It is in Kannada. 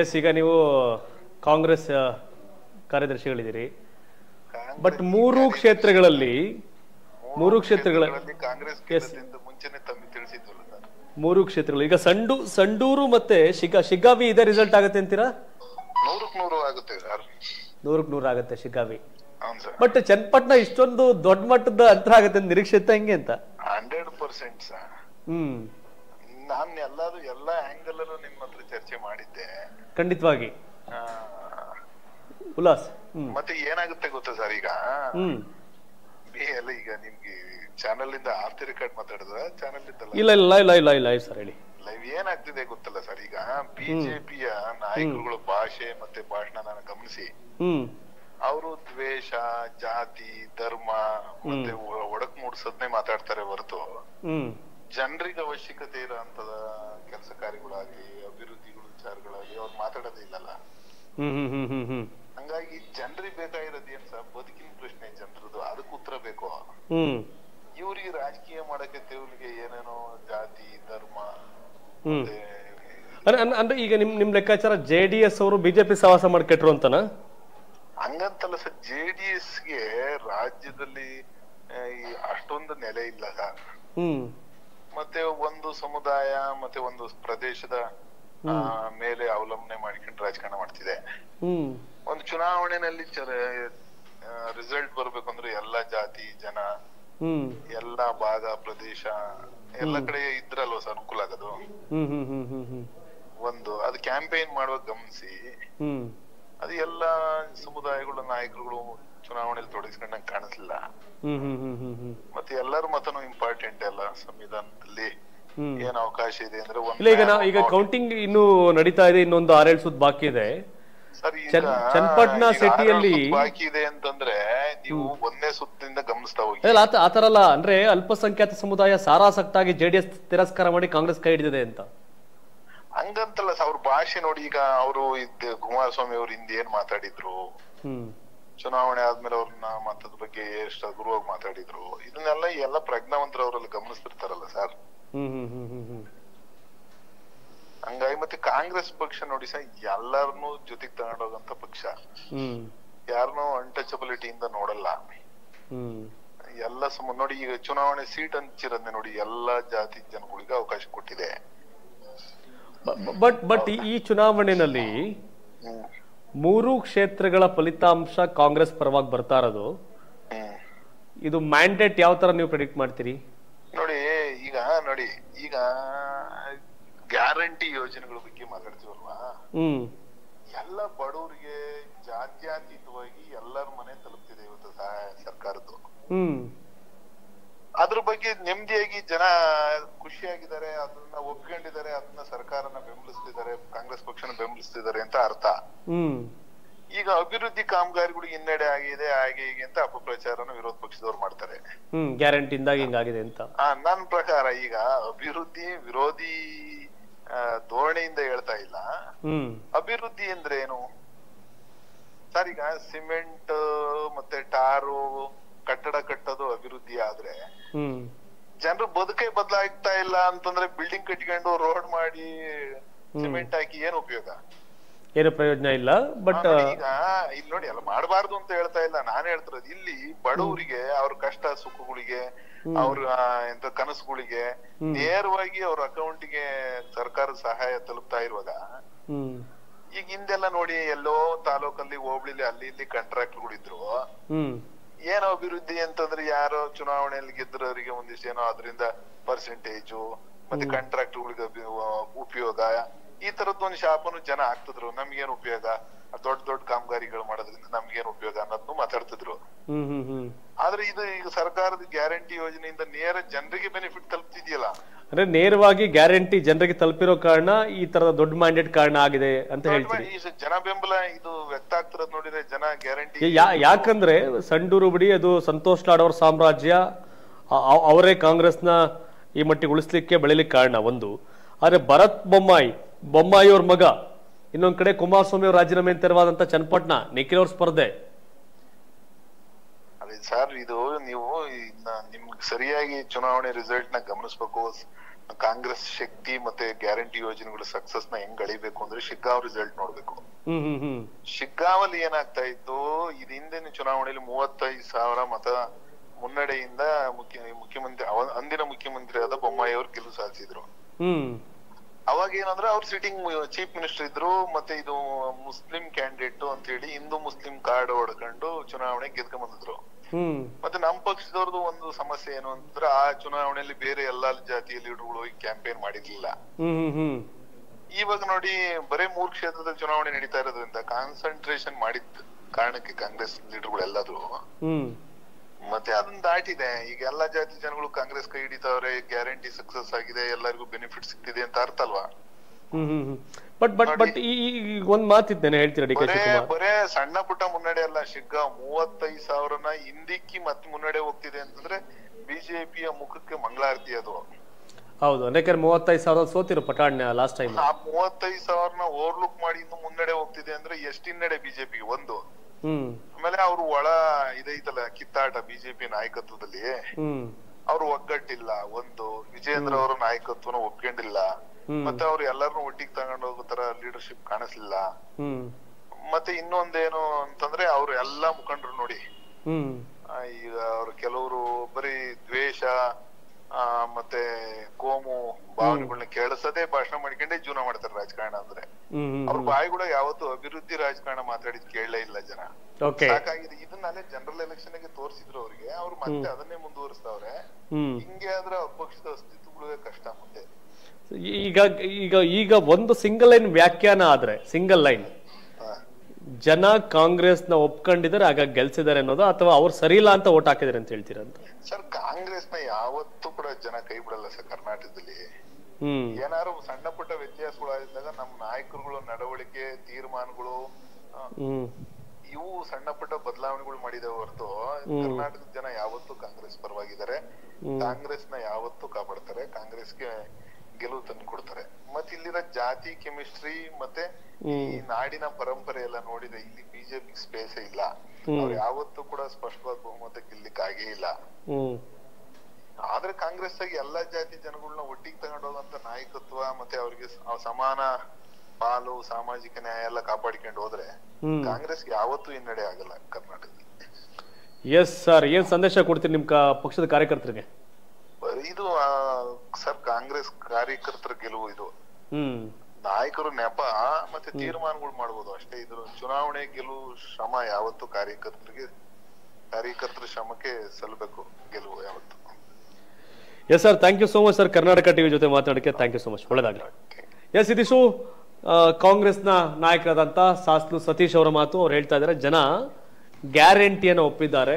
ಎಸ್ ಈಗ ನೀವು ಕಾಂಗ್ರೆಸ್ ಕಾರ್ಯದರ್ಶಿಗಳಿದ್ದೀರಿ. ಬಟ್ ಮೂರು ಕ್ಷೇತ್ರಗಳಲ್ಲಿ ಮೂರು ಕ್ಷೇತ್ರಗಳ ಮೂರು ಕ್ಷೇತ್ರಗಳು. ಈಗ ಸಂಡು ಸಂಡೂರು ಮತ್ತೆ ಶಿಗಾ ಶಿಗ್ಗಾವಿ ಇದೇ ರಿಸಲ್ಟ್ ಆಗತ್ತೆ ಅಂತೀರಾ? ನೂರಕ್ ನೂರು ಆಗುತ್ತೆ ಸರ್. ನೂರಕ್ಕೆ ನೂರು ಆಗತ್ತೆ ಶಿಗ್ಗಾವಿ. ಬಟ್ ಚನ್ನಪಟ್ಟಣ ಇಷ್ಟೊಂದು ದೊಡ್ಡ ಮಟ್ಟದ ಅಂತರ ಆಗತ್ತೆ ಅಂತ ನಿರೀಕ್ಷೆ ಇತ್ತ ಹೆಂಗೆ ಅಂತ? ಹಂಡ್ರೆಡ್ ಪರ್ಸೆಂಟ್ ಹ್ಮ್. ನಾನ್ ಎಲ್ಲಾರು ಎಲ್ಲಾ ಆಂಗಲ್ ಅಲ್ಲೂ ನಿಮ್ಮ ಹತ್ರ ಚರ್ಚೆ ಮಾಡಿದ್ದೆ. ಖಂಡಿತವಾಗಿ. ಉಲ್ಲಾಸ್. ಮತ್ತೆ ಏನಾಗುತ್ತೆ ಗೊತ್ತಾ ಸರ್ ಈಗ? ಎಲ್ಲ ಈಗ ನಿಮ್ಗೆ ಚಾನಲ್ ಇಂದ ಆಫ್ ದಿ ರೆಕಾರ್ಡ್ ಮಾತಾಡಿದ್ರ ಚಾನಲ್ ಇಂದ ಇಲ್ಲ ಇಲ್ಲ ಇಲ್ಲ ಇಲ್ಲ ಇಲ್ಲ ಸರ್ ಹೇಳಿ. ಲೈವ್ ಏನಾಗ್ತಿದೆ ಗೊತ್ತಲ್ಲ ಸರ್ ಈಗ? ಬಿಜೆಪಿಯ ನಾಯಕರುಗಳ ಭಾಷೆ ಮತ್ತೆ ಭಾಷಣ ನಾನು ಗಮನಿಸಿ. ಅವರು ದ್ವೇಷ ಜಾತಿ ಧರ್ಮ ಮತ್ತೆ ಒಡಕ್ ಮೂಡ್ಸದ್ನೆ ಮಾತಾಡ್ತಾರೆ ಹೊರತು. ಜನರಿಗೆ ಅವಶ್ಯಕತೆ ಇರುವಂತದ ಕೆಲಸ ಕಾರ್ಯಗಳಾಗ್ಲಿ ಅಭಿವೃದ್ಧಿಗಳು ವಿಚಾರಗಳಾಗ್ಲಿ ಅವ್ರು ಮಾತಾಡೋದೇ ಇಲ್ಲಲ್ಲ. ಹ್ಮ್ ಹ್ಮ್ ಹ್ಮ್ ಹ್ಮ್ ಹ್ಮ್. ಹಂಗಾಗಿ ಜನರಿಗೆ ಬೇಕಾಗಿರೋದು ಏನ್ ಸರ್? ಬದುಕಿನ ಪ್ರಶ್ನೆ ಜನರದು ಅದಕ್ಕೆ ಉತ್ತರ ಬೇಕು? ಹ್ಮ್. ಇವ್ರಿಗೆ ರಾಜಕೀಯ ಮಾಡಕ್ಕೆ ಇವ್ರಿಗೆ ಏನೇನೋ ಜಾತಿ ಧರ್ಮ ಅಂದ್ರೆ ಈಗ ನಿಮ್ ನಿಮ್ ಲೆಕ್ಕಾಚಾರ ಜೆ ಡಿ ಎಸ್ ಅವರು ಬಿಜೆಪಿ ಸಹವಾಸ ಮಾಡ್ಕೆಟ್ರು ಅಂತನಾ? ಹಂಗಂತಲ್ಲ ಸರ್ ಜೆ ಡಿ ಗೆ ರಾಜ್ಯದಲ್ಲಿ ಅಷ್ಟೊಂದು ನೆಲೆ ಇಲ್ಲ ಸರ್ ಹ್ಮ್. ಮತ್ತೆ ಒಂದು ಸಮುದಾಯ ಮತ್ತೆ ಒಂದು ಪ್ರದೇಶದ ಮೇಲೆ ಅವಲಂಬನೆ ಮಾಡ್ಕೊಂಡು ರಾಜಕಾರಣ ಮಾಡ್ತಿದೆ. ಒಂದು ಚುನಾವಣೆನಲ್ಲಿ ರಿಸಲ್ಟ್ ಬರ್ಬೇಕು ಅಂದ್ರೆ ಎಲ್ಲಾ ಜಾತಿ ಜನ ಎಲ್ಲಾ ಭಾಗ ಪ್ರದೇಶ ಎಲ್ಲ ಕಡೆ ಇದ್ರಲ್ವ ಸರ್ ಅನುಕೂಲ ಆಗೋದು? ಒಂದು ಅದು ಕ್ಯಾಂಪೇನ್ ಮಾಡುವಾಗ ಗಮನಿಸಿ ಅದು ಎಲ್ಲಾ ಸಮುದಾಯಗಳ ನಾಯಕರುಗಳು ಚುನಾವಣೆಯಲ್ಲಿ ತೊಡಗಿಸ್ಕೊಂಡಂಗೆ ಕಾಣಿಸ್ಲಿಲ್ಲ. ಮತ್ತೆ ಎಲ್ಲರ ಮತನೂ ಇಂಪಾರ್ಟೆಂಟ್ ಅಲ್ಲ ಸಂವಿಧಾನದಲ್ಲಿ. ಏನ್ ಅವಕಾಶ ಇದೆ ಅಂದ್ರೆ ಇಲ್ಲ ಈಗ ಈಗ ಕೌಂಟಿಂಗ್ ಇನ್ನು ನಡೀತಾ ಇದೆ ಇನ್ನೊಂದು ಆರೇಳು ಸುತ್ತು ಬಾಕಿ ಇದೆ. ಚನ್ನಪಟ್ಟಣ ಸಿಟಿಯಲ್ಲಿ- ಬಾಕಿ ಇದೆ ಅಂತಂದ್ರೆ ನೀವು ಒಂದೇ ಸುತ್ತಿನಿಂದ ಗಮನಿಸ್ತಾ ಹೋಗಿ. ಆತರ ಅಲ್ಲ ಅಂದ್ರೆ ಅಲ್ಪಸಂಖ್ಯಾತ ಸಮುದಾಯ ಸಾರಾಸಕ್ತಾಗಿ ಜೆಡಿಎಸ್ ತಿರಸ್ಕಾರ ಮಾಡಿ ಕಾಂಗ್ರೆಸ್ ಕೈ ಹಿಡಿದಿದೆ ಅಂತ. ಹಂಗಂತಲ್ಲ ಅವ್ರ ಭಾಷೆ ನೋಡಿ ಈಗ ಅವರು ಕುಮಾರಸ್ವಾಮಿ ಅವ್ರ ಹಿಂದೆ ಏನ್ ಮಾತಾಡಿದ್ರು? ಚುನಾವಣೆ ಆದ್ಮೇಲೆ ಅವ್ರನ್ನ ಮತದ ಬಗ್ಗೆ ಎಷ್ಟು ಹಗುರವಾಗಿ ಮಾತಾಡಿದ್ರು ಇದನ್ನೆಲ್ಲ ಎಲ್ಲ ಪ್ರಜ್ಞಾವಂತರ ಅವರಲ್ಲಿ ಗಮನಿಸ್ತಿರ್ತಾರಲ್ಲ ಸರ್. ಹಂಗಾಗಿ ಮತ್ತೆ ಕಾಂಗ್ರೆಸ್ ಪಕ್ಷ ನೋಡಿ ಸರ್ ಎಲ್ಲಾರನ್ನೂ ಜೊತೆಗ್ ತಗೊಂಡೋಗಂತ ಪಕ್ಷ. ಯಾರನ್ನೂ ಅನ್ಟಚಬಿಲಿಟಿಯಿಂದ ನೋಡಲ್ಲ. ಎಲ್ಲ ಸಮ ನೋಡಿ ಈಗ ಚುನಾವಣೆ ಸೀಟ್ ಹಂಚಿರೋದ್ನೆ ನೋಡಿ ಎಲ್ಲಾ ಜಾತಿ ಜನಗಳಿಗೆ ಅವಕಾಶ ಕೊಟ್ಟಿದೆ. ಬಟ್ ಬಟ್ ಈ ಚುನಾವಣೆಯಲ್ಲಿ ಹ್ಮ್. ಮೂರು ಕ್ಷೇತ್ರಗಳ ಫಲಿತಾಂಶ ಕಾಂಗ್ರೆಸ್ ಪರವಾಗಿ ಬರ್ತಾ ಇರೋದು. ಇದು ಮ್ಯಾಂಡೇಟ್ ಯಾವ ತರ ನೀವು ಪ್ರೆಡಿಕ್ಟ್ ಮಾಡ್ತೀರಿ? ನೋಡಿ ಈಗ ನೋಡಿ ಈಗ ಗ್ಯಾರಂಟಿ ಯೋಜನೆಗಳ ಬಗ್ಗೆ ಮಾತಾಡ್ತೀವಲ್ವಾ? ಹ್ಮ್. ಎಲ್ಲ ಬಡವರಿಗೆ ಜಾತ್ಯಾತೀತವಾಗಿ ಎಲ್ಲರ ಮನೆ ತಲುಪ್ತಿದೆ ಇವತ್ತು ಸರ್ಕಾರದ್ದು. ಹ್ಮ್. ಅದ್ರ ಬಗ್ಗೆ ನೆಮ್ಮದಿಯಾಗಿ ಜನ ಖುಷಿಯಾಗಿದ್ದಾರೆ ಅದನ್ನ ಒಪ್ಕೊಂಡಿದ್ದಾರೆ ಅದನ್ನ ಸರ್ಕಾರನ ಬೆಂಬಲಿಸ್ತಿದ್ದಾರೆ ಕಾಂಗ್ರೆಸ್ ಪಕ್ಷನ ಬೆಂಬಲಿಸ್ತಿದ್ದಾರೆ ಅಂತ ಅರ್ಥ. ಈಗ ಅಭಿವೃದ್ಧಿ ಕಾಮಗಾರಿಗಳಿಗೆ ಹಿನ್ನಡೆ ಆಗಿದೆ ಹಾಗೆ ಹೀಗೆ ಅಂತ ಅಪಪ್ರಚಾರನ ವಿರೋಧ ಪಕ್ಷದವ್ರು ಮಾಡ್ತಾರೆ. ಗ್ಯಾರಂಟಿಯಿಂದಾಗಿ ಹಿಂಗಾಗಿದೆ ಅಂತ. ಆ ನನ್ ಪ್ರಕಾರ ಈಗ ಅಭಿವೃದ್ಧಿ ವಿರೋಧಿ ಧೋರಣೆಯಿಂದ ಹೇಳ್ತಾ ಇಲ್ಲ. ಅಭಿವೃದ್ಧಿ ಅಂದ್ರೆ ಏನು? ಸರ್ ಈಗ ಸಿಮೆಂಟ್ ಮತ್ತೆ ಟಾರು ಕಟ್ಟಡ ಕಟ್ಟೋದು ಅಭಿವೃದ್ಧಿ ಆದ್ರೆ ಜನರು ಬದುಕೇ ಬದಲಾಗ್ತಾ ಇಲ್ಲ ಅಂತಂದ್ರೆ ಬಿಲ್ಡಿಂಗ್ ಕಟ್ಕೊಂಡು ರೋಡ್ ಮಾಡಿ ಸಿಮೆಂಟ್ ಹಾಕಿ ಏನ್ ಉಪಯೋಗ? ಏನು ಪ್ರಯೋಜನ ಇಲ್ಲ ಬಟ್ ಈಗ ಇಲ್ಲಿ ನೋಡಿ ಅಲ್ಲ ಮಾಡಬಾರ್ದು ಅಂತ ಹೇಳ್ತಾ ಇಲ್ಲ ನಾನು ಹೇಳ್ತಿರೋದು. ಇಲ್ಲಿ ಬಡವರಿಗೆ ಅವ್ರ ಕಷ್ಟ ಸುಖಗಳಿಗೆ ಅವ್ರ ಎಂತ ಕನಸುಗಳಿಗೆ ನೇರವಾಗಿ ಅವ್ರ ಅಕೌಂಟ್ಗೆ ಸರ್ಕಾರ ಸಹಾಯ ತಲುಪ್ತಾ ಇರುವಾಗ ಈಗ ಹಿಂದೆಲ್ಲ ನೋಡಿ ಎಲ್ಲೋ ತಾಲೂಕಲ್ಲಿ ಹೋಬಳಿಲಿ ಅಲ್ಲಿ ಇಲ್ಲಿ ಕಾಂಟ್ರಾಕ್ಟ್ಗಳಿದ್ರು ಏನೋ ಅಭಿವೃದ್ಧಿ ಅಂತಂದ್ರೆ ಯಾರೋ ಚುನಾವಣೆಯಲ್ಲಿ ಗೆದ್ದರವರಿಗೆ ಒಂದಿಷ್ಟು ಏನೋ ಅದರಿಂದ ಪರ್ಸೆಂಟೇಜು ಮತ್ತೆ ಕಾಂಟ್ರಾಕ್ಟ್ಗಳಿಗೆ ಉಪಯೋಗ ಈ ತರದ್ ಒಂದು ಶಾಪನು ಜನ ಹಾಕ್ತಿದ್ರು. ನಮ್ಗೇನ್ ಉಪಯೋಗ? ದೊಡ್ಡ ದೊಡ್ಡ ಕಾಮಗಾರಿಗಳು ಮಾಡೋದ್ರಿಂದ ನಮ್ಗೇನ್ ಉಪಯೋಗ ಅನ್ನೋದನ್ನು ಮಾತಾಡ್ತಿದ್ರು. ಆದ್ರೆ ಇದು ಈಗ ಸರ್ಕಾರದ ಗ್ಯಾರಂಟಿ ಯೋಜನೆಯಿಂದ ನೇರ ಜನರಿಗೆ ಬೆನಿಫಿಟ್ ತಲುಪ್ತಿದೆಯಲ್ಲ? ಅಂದ್ರೆ ನೇರವಾಗಿ ಗ್ಯಾರಂಟಿ ಜನರಿಗೆ ತಲುಪಿರೋ ಕಾರಣ ಈ ತರದ ದೊಡ್ಡ ಮ್ಯಾಂಡೇಟ್ ಕಾರಣ ಆಗಿದೆ ಅಂತ ಹೇಳ್ತೀವಿ ಜನ ಬೆಂಬಲ ಇದು ವ್ಯಕ್ತ ಆಗ್ತಿರೋದು ನೋಡಿದ್ರೆ ಜನ ಗ್ಯಾರಂಟಿ ಯಾಕಂದ್ರೆ ಸಂಡೂರು ಬಿಡಿ ಅದು ಸಂತೋಷ್ ಲಾಡ್ ಅವ್ರ ಸಾಮ್ರಾಜ್ಯ ಅವರೇ ಕಾಂಗ್ರೆಸ್ನ ಈ ಮಟ್ಟಿಗೆ ಉಳಿಸ್ಲಿಕ್ಕೆ ಬೆಳಿಲಿಕ್ಕೆ ಕಾರಣ ಒಂದು. ಆದ್ರೆ ಭರತ್ ಬೊಮ್ಮಾಯಿ ಬೊಮ್ಮಾಯಿ ಅವ್ರ ಮಗ ಇನ್ನೊಂದ್ ಕಡೆ ಕುಮಾರಸ್ವಾಮಿ ಅವರು ರಾಜೀನಾಮೆ ತೆರವಾದಂತ ಚನ್ನಪಟ್ಟಣ ನಿಖಿಲ್ ಅವ್ರ ಸ್ಪರ್ಧೆ? ಸರ್ ಇದು ನೀವು ನಿಮ್ಗೆ ಸರಿಯಾಗಿ ಚುನಾವಣೆ ರಿಸಲ್ಟ್ನ ಗಮನಿಸ್ಬೇಕು. ಕಾಂಗ್ರೆಸ್ ಶಕ್ತಿ ಮತ್ತೆ ಗ್ಯಾರಂಟಿ ಯೋಜನೆಗಳ ಸಕ್ಸಸ್ನ ಹೆಂಗ್ ಗಳಿಬೇಕು ಅಂದ್ರೆ ಶಿಗ್ಗಾವ್ ರಿಸಲ್ಟ್ ನೋಡ್ಬೇಕು. ಶಿಗ್ಗಾಂವಲ್ಲಿ ಏನಾಗ್ತಾ ಇತ್ತು? ಇದ ಹಿಂದಿನ ಚುನಾವಣೆಯಲ್ಲಿ ಮೂವತ್ತೈದು ಸಾವಿರ ಮತ ಮುನ್ನಡೆಯಿಂದ ಮುಖ್ಯ ಮುಖ್ಯಮಂತ್ರಿ ಅಂದಿನ ಮುಖ್ಯಮಂತ್ರಿ ಆದ ಬೊಮ್ಮಾಯಿ ಅವರು ಗೆಲುವು ಸಾಧಿಸಿದ್ರು. ಹ್ಮ್. ಅವಾಗ ಏನಂದ್ರೆ ಅವ್ರು ಸಿಟ್ಟಿಂಗ್ ಚೀಫ್ ಮಿನಿಸ್ಟರ್ ಇದ್ರು ಮತ್ತೆ ಇದು ಮುಸ್ಲಿಂ ಕ್ಯಾಂಡಿಡೇಟ್ ಅಂತ ಹೇಳಿ ಹಿಂದೂ ಮುಸ್ಲಿಂ ಕಾರ್ಡ್ ಹೊಡ್ಕೊಂಡು ಚುನಾವಣೆ ಗೆದ್ಕೊಂಡ್ ಬಂದಿದ್ರು. ಮತ್ತೆ ನಮ್ ಪಕ್ಷದವ್ರದ್ದು ಒಂದು ಸಮಸ್ಯೆ ಏನು ಅಂತಂದ್ರೆ ಆ ಚುನಾವಣೆಯಲ್ಲಿ ಬೇರೆ ಎಲ್ಲಾ ಜಾತಿಯ ಲೀಡರ್ಗಳು ಹೋಗಿ ಕ್ಯಾಂಪೇನ್ ಮಾಡಿರ್ಲಿಲ್ಲ. ಇವಾಗ ನೋಡಿ ಬರೇ ಮೂರ್ ಕ್ಷೇತ್ರದ ಚುನಾವಣೆ ನಡೀತಾ ಇರೋದ್ರಿಂದ ಕಾನ್ಸಂಟ್ರೇಷನ್ ಮಾಡಿದ ಕಾರಣಕ್ಕೆ ಕಾಂಗ್ರೆಸ್ ಲೀಡರ್ಗಳು ಎಲ್ಲಾದ್ರು ಮತ್ತೆ ಅದನ್ನ ದಾಟಿದೆ. ಈಗ ಎಲ್ಲಾ ಜಾತಿ ಜನಗಳು ಕಾಂಗ್ರೆಸ್ ಕೈ ಹಿಡಿತಾವ್ರೆ ಗ್ಯಾರಂಟಿ ಸಕ್ಸಸ್ ಆಗಿದೆ ಎಲ್ಲರಿಗೂ ಬೆನಿಫಿಟ್ ಸಿಗ್ತಿದೆ ಅಂತ ಅರ್ಥ ಅಲ್ವಾ? ಬಟ್ ಬಟ್ ಬಟ್ ಈ ಒಂದ್ ಮಾತಿದ್ದೇನೆ ಹೇಳ್ತೀರಾ ಡಿ ಬರೇ ಸಣ್ಣ ಪುಟ್ಟ ಮುನ್ನಡೆ ಅಲ್ಲ ಶಿಗ್ಗ ಮೂವತ್ತೈದು ಸಾವಿರನ ಹಿಂದಿಕ್ಕಿ ಮತ್ತೆ ಮುನ್ನಡೆ ಹೋಗ್ತಿದೆ ಅಂತಂದ್ರೆ ಬಿಜೆಪಿಯ ಮುಖಕ್ಕೆ ಮಂಗಳಾರತಿ ಅದು. ಹೌದು ಯಾಕಂದ್ರೆ ಮೂವತ್ತೈದು ಸಾವಿರ ಸೋತಿರೋ ಪಟಾಣ್ಯ ಲಾಸ್ಟ್ ಟೈಮ್ ಆ ಮೂವತ್ತೈದು ಸಾವಿರನ ಓವರ್ಲುಕ್ ಮಾಡಿ ಇನ್ನು ಮುನ್ನಡೆ ಹೋಗ್ತಿದೆ ಅಂದ್ರೆ ಎಷ್ಟು ಹಿನ್ನಡೆ ಬಿಜೆಪಿಗೆ? ಒಂದು. ಹ್ಮ್. ಆಮೇಲೆ ಅವ್ರು ಒಳ ಇದೈತಲ್ಲ ಕಿತ್ತಾಟ ಬಿಜೆಪಿ ನಾಯಕತ್ವದಲ್ಲಿ. ಅವ್ರು ಒಗ್ಗಟ್ಟಿಲ್ಲ ಒಂದು ವಿಜೇಂದ್ರ ಅವರ ನಾಯಕತ್ವನ ಒಪ್ಕೊಂಡಿಲ್ಲ. ಮತ್ತೆ ಅವ್ರು ಎಲ್ಲರನ್ನೂ ಒಟ್ಟಿಗೆ ತಗೊಂಡು ಹೋಗೋ ತರ ಲೀಡರ್ಶಿಪ್ ಕಾಣಿಸ್ಲಿಲ್ಲ. ಮತ್ತೆ ಇನ್ನೊಂದೇನು ಅಂತಂದ್ರೆ ಅವ್ರು ಎಲ್ಲಾ ಮುಖಂಡರು ನೋಡಿ. ಈಗ ಅವ್ರು ಕೆಲವರು ಬರೀ ಮತ್ತೆ ಕೋಮು ಭಾವನೆಗಳನ್ನ ಕೇಳಿಸದೆ ಭಾಷಣ ಮಾಡ್ಕೊಂಡೇ ಜೀವನ ಮಾಡ್ತಾರೆ ರಾಜಕಾರಣ ಅಂದ್ರೆ. ಅವ್ರ ಬಾಯಿ ಕೂಡ ಯಾವತ್ತು ಅಭಿವೃದ್ಧಿ ರಾಜಕಾರಣ ಮಾತಾಡಿದ್ ಕೇಳಲೇ ಇಲ್ಲ ಜನ. ಸಾಕಾಗಿದೆ. ಇದನ್ನಲ್ಲೇ ಜನರಲ್ ಎಲೆಕ್ಷನ್ಗೆ ತೋರಿಸಿದ್ರು ಅವ್ರಿಗೆ. ಅವ್ರು ಮತ್ತೆ ಅದನ್ನೇ ಮುಂದುವರಿಸ್ತಾವ್ರೆ. ಹಿಂಗೆ ಆದ್ರೆ ಪಕ್ಷದ ಅಸ್ತಿತ್ವಗಳೇ ಕಷ್ಟ ಮುಂದೆ. ಈಗ ಈಗ ಈಗ ಒಂದು ಸಿಂಗಲ್ ಲೈನ್ ವ್ಯಾಖ್ಯಾನ ಆದ್ರೆ ಸಿಂಗಲ್ ಲೈನ್ ಹಾ. ಕಾಂಗ್ರೆಸ್ನ ಒಪ್ಕೊಂಡಿದ್ದಾರೆ ಆಗ ಗೆಲ್ಸಿದ್ದಾರೆ ಅನ್ನೋದು ಅಥವಾ ಅವ್ರು ಸರಿ ಇಲ್ಲ ಅಂತ ಓಟ್ ಹಾಕಿದ್ರೆ ಅಂತ ಹೇಳ್ತೀರ ಅಂತ? ಸರ್ ಕಾಂಗ್ರೆಸ್ನ ಯಾವತ್ತೂ ಕೂಡ ಜನ ಕೈ ಬಿಡಲ್ಲ ಸರ್ ಕರ್ನಾಟಕದಲ್ಲಿ. ಏನಾದ್ರು ಸಣ್ಣ ಪುಟ್ಟ ವ್ಯತ್ಯಾಸಗಳಾದಾಗ ನಮ್ಮ ನಾಯಕರುಗಳು ನಡವಳಿಕೆ ತೀರ್ಮಾನಗಳು ಇವು ಸಣ್ಣ ಪುಟ್ಟ ಬದಲಾವಣೆಗಳು ಮಾಡಿದೆ ಹೊರತು ಕರ್ನಾಟಕದ ಜನ ಯಾವತ್ತೂ ಕಾಂಗ್ರೆಸ್ ಪರವಾಗಿದ್ದಾರೆ. ಕಾಂಗ್ರೆಸ್ನ ಯಾವತ್ತೂ ಕಾಪಾಡ್ತಾರೆ. ಕಾಂಗ್ರೆಸ್ಗೆ ಗೆಲುವು ತಂದು ಕೊಡ್ತಾರೆ. ಮತ್ತೆ ಇಲ್ಲಿರೋ ಜಾತಿ ಕೆಮಿಸ್ಟ್ರಿ ಮತ್ತೆ ಈ ನಾಡಿನ ಪರಂಪರೆ ಎಲ್ಲ ನೋಡಿದ್ರೆ ಇಲ್ಲಿ ಬಿಜೆಪಿ ಸ್ಪೇಸ್ ಇಲ್ಲ. ಅವ್ರು ಯಾವತ್ತೂ ಕೂಡ ಸ್ಪಷ್ಟವಾದ ಬಹುಮತ ಗೆಲ್ಲಿಕ್ ಆಗೇ ಇಲ್ಲ. ಆದ್ರೆ ಕಾಂಗ್ರೆಸ್ ಆಗಿ ಎಲ್ಲಾ ಜಾತಿ ಜನಗಳನ್ನ ಒಟ್ಟಿಗೆ ತಗೊಂಡು ಹೋಗುವಂತ ನಾಯಕತ್ವ ಮತ್ತೆ ಅವ್ರಿಗೆ ಸಮಾನ ಪಾಲು ಸಾಮಾಜಿಕ ನ್ಯಾಯ ಎಲ್ಲ ಕಾಪಾಡಿಕೊಂಡು ಹೋದ್ರೆ ಕಾಂಗ್ರೆಸ್ ಯಾವತ್ತೂ ಹಿನ್ನಡೆ ಆಗಲ್ಲ ಕರ್ನಾಟಕದಲ್ಲಿ. ಎಸ್ ಸರ್ ಏನ್ ಸಂದೇಶ ಕೊಡ್ತೀರಿ ನಿಮ್ ಪಕ್ಷದ ಕಾರ್ಯಕರ್ತರಿಗೆ? ಕಾಂಗ್ರೆಸ್ ಕಾರ್ಯಕರ್ತರ ಗೆಲುವು ಇದು. ನಾಯಕರು ನೆಪ ಮತ್ತೆ ತೀರ್ಮಾನಗಳು ಮಾಡಬಹುದು ಅಷ್ಟೇ ಇದು ಚುನಾವಣೆ ಗೆಲುವು ಶ್ರಮ ಯಾವತ್ತು ಕಾರ್ಯಕರ್ತರಿಗೆ ಕಾರ್ಯಕರ್ತರ ಶ್ರಮಕ್ಕೆ ಸಲ್ಲಬೇಕು ಗೆಲುವು ಯಾವತ್ತು. Yes sir thank you so much sir Karnataka TV ಜೊತೆ ಮಾತಾಡೋಕ್ಕೆ ಥ್ಯಾಂಕ್ ಯು ಸೋ ಮಚ್ ಒಳ್ಳೆದಾಗಲಿ. ಎಸ್ ಇದಿಷ್ಟು ಆ, ಕಾಂಗ್ರೆಸ್ನ ನಾಯಕರಾದಂಥ ಶಾಸನ ಸತೀಶ್ ಅವರ ಮಾತು ಅವ್ರು ಹೇಳ್ತಾ ಇದ್ದಾರೆ. ಜನ ಗ್ಯಾರಂಟಿಯನ್ನು ಒಪ್ಪಿದ್ದಾರೆ.